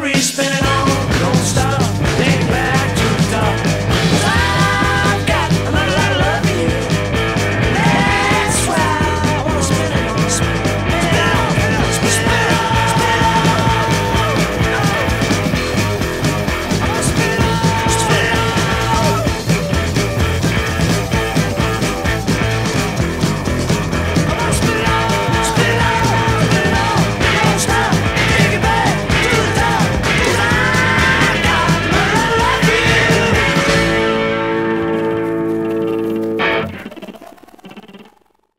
memories.